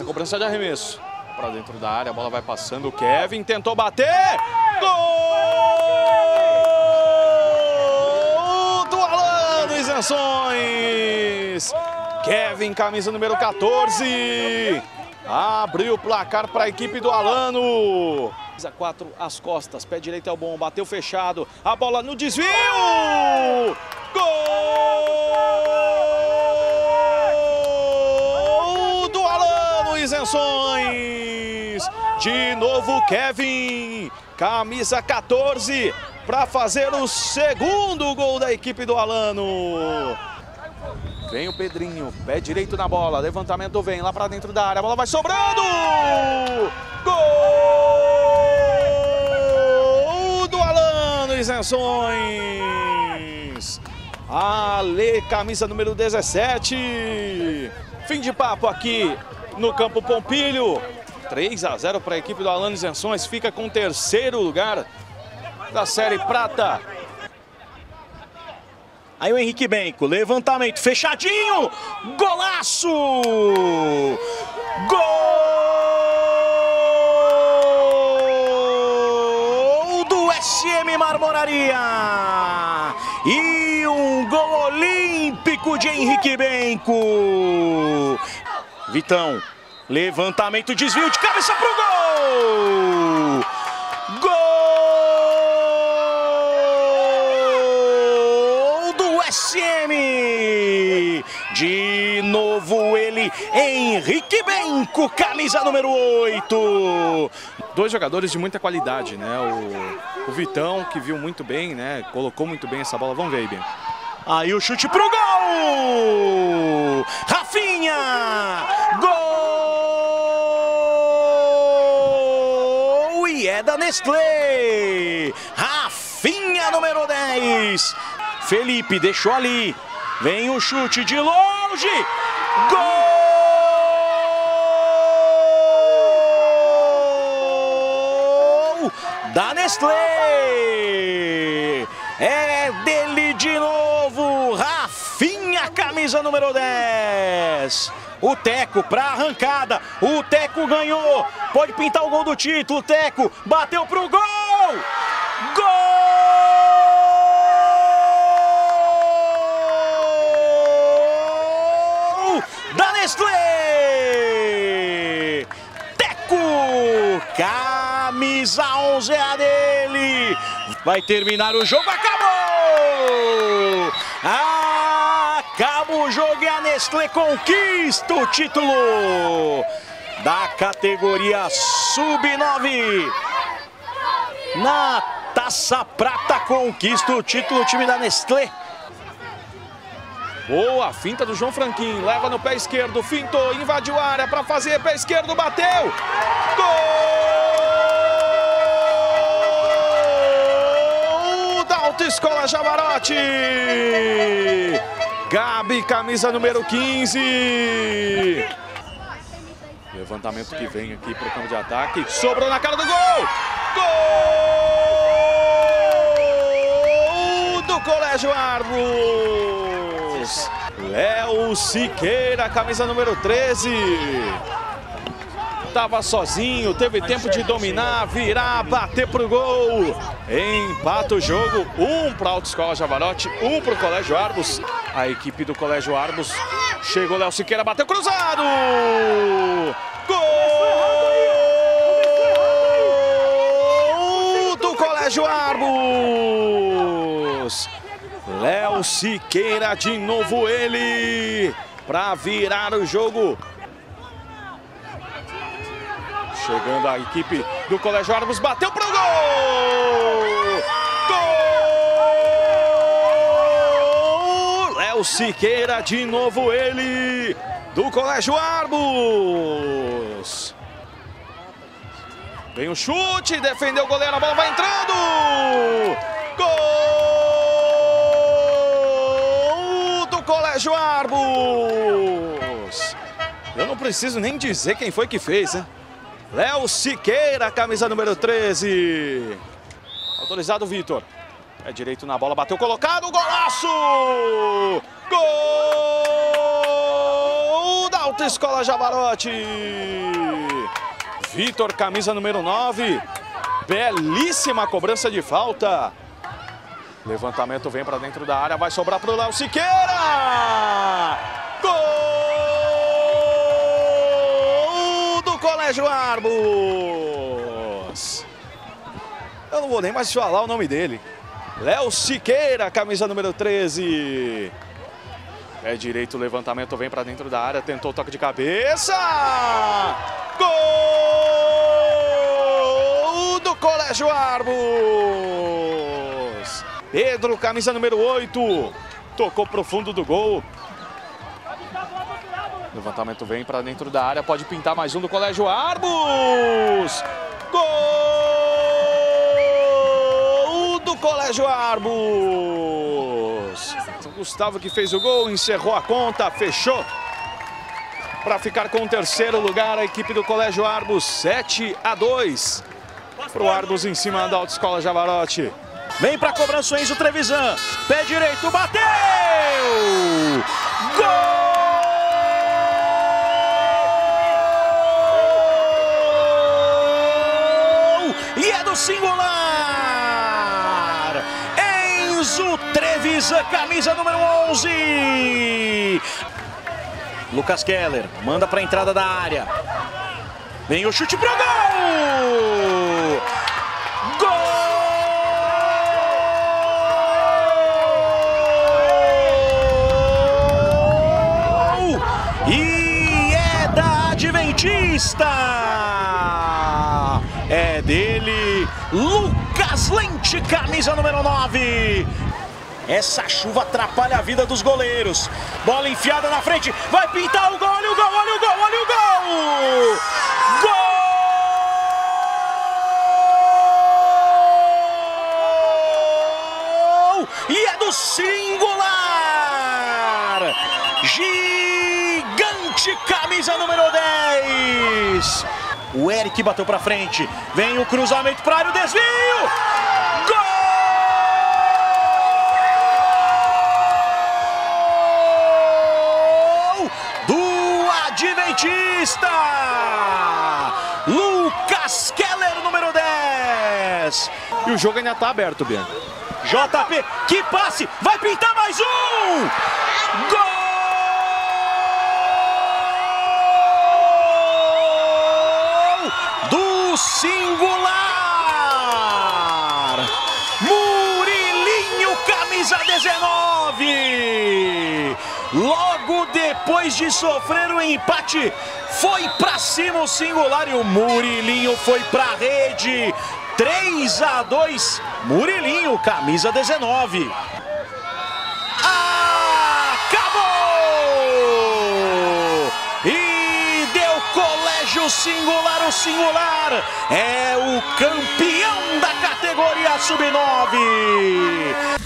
Faz a cobrança de arremesso. Para dentro da área, a bola vai passando. O Kevin tentou bater. Gol do Alan Isenções. Kevin, camisa número 14. Abriu o placar para a equipe do Alano. 4 às costas, pé direito é o bom, bateu fechado. A bola no desvio. Gol Isenções. De novo Kevin, camisa 14, para fazer o segundo gol da equipe do Alano. Vem o Pedrinho, pé direito na bola, levantamento vem lá para dentro da área, a bola vai sobrando! Gol do Alano Isenções! Ale, camisa número 17. Fim de papo aqui no Campo Pompilho. 3 a 0 para a equipe do Alano Isenções, fica com o terceiro lugar da Série Prata. Aí o Henrique Benco, levantamento, fechadinho, golaço! Gol do SM Marmoraria! E um gol olímpico de Henrique Benco! Vitão, levantamento, desvio de cabeça pro gol! SM. De novo ele, Henrique Benco, camisa número 8. Dois jogadores de muita qualidade, né? O, o Vitão, que viu muito bem, né? Colocou muito bem essa bola. Vamos ver aí, Ben. Aí o chute pro gol! Rafinha! Gol! E é da Nestlé! Rafinha, número 10! Felipe deixou ali. Vem o chute de longe. Gol da Nestlé. É dele de novo. Camisa número 10. O Teco para arrancada. O Teco ganhou. Pode pintar o gol do título. O Teco bateu pro gol. Nestlé! Teco! Camisa 11 é a dele! Vai terminar o jogo, acabou! Acaba o jogo e a Nestlé conquista o título da categoria Sub-9. Na Taça Prata conquista o título o time da Nestlé. Boa, finta do João Franquinho, leva no pé esquerdo, fintou, invadiu a área para fazer, pé esquerdo, bateu! Gol da Autoescola Javarote! Gabi, camisa número 15. Levantamento que vem aqui para o campo de ataque, sobrou na cara do gol! Gol do Colégio Árvore! Léo Siqueira, camisa número 13. Tava sozinho, teve tempo de dominar, virar, bater pro gol. Empata o jogo, um para a Autoescola Javarote, um para o Colégio Arbos. A equipe do Colégio Arbos chegou, Léo Siqueira bateu cruzado. Gol do Colégio Arbos. Léo Siqueira, de novo ele, para virar o jogo. Chegando a equipe do Colégio Arbos, bateu para o gol! Léo Siqueira, de novo ele, do Colégio Arbos. Vem o chute, defendeu o goleiro, a bola vai entrando! Colégio Arbos. Eu não preciso nem dizer quem foi que fez, né? Léo Siqueira, camisa número 13. Autorizado Vitor. É direito na bola, bateu colocado, golaço! Gol da Autoescola Javarote. Vitor, camisa número 9. Belíssima cobrança de falta. Levantamento vem para dentro da área, vai sobrar para o Léo Siqueira. Gol do Colégio Arbos. Eu não vou nem mais falar o nome dele. Léo Siqueira, camisa número 13. É direito, levantamento vem para dentro da área, tentou o toque de cabeça. Gol do Colégio Arbos. Pedro, camisa número 8. Tocou pro fundo do gol. Levantamento vem para dentro da área, pode pintar mais um do Colégio Arbos. Gol Colégio Arbos. São Gustavo que fez o gol, encerrou a conta, fechou. Para ficar com o terceiro lugar, a equipe do Colégio Arbos, 7 a 2. Para o Arbos em cima da Autoescola Javarote. Vem para cobrança o Enzo Trevisan. Pé direito, bateu! Gol! E é do singular! Enzo Trevisan, camisa número 11. Lucas Keller manda para a entrada da área. Vem o chute pro gol! Adventista. É dele, Lucas Lente, camisa número 9. Essa chuva atrapalha a vida dos goleiros. Bola enfiada na frente, vai pintar o gol, olha o gol, olha o gol, olha o gol! Gol! E é do singular! camisa número 10. O Eric bateu para frente. Vem o cruzamento para área, o desvio. Gol do Adventista. Lucas Keller, número 10. E o jogo ainda está aberto, Bianca. JP, que passe, vai pintar mais um! Gol! Singular! Murilinho, camisa 19! Logo depois de sofrer o empate, foi para cima o singular e o Murilinho foi para rede. 3 a 2, Murilinho, camisa 19. Singular, o singular é o campeão da categoria sub-9.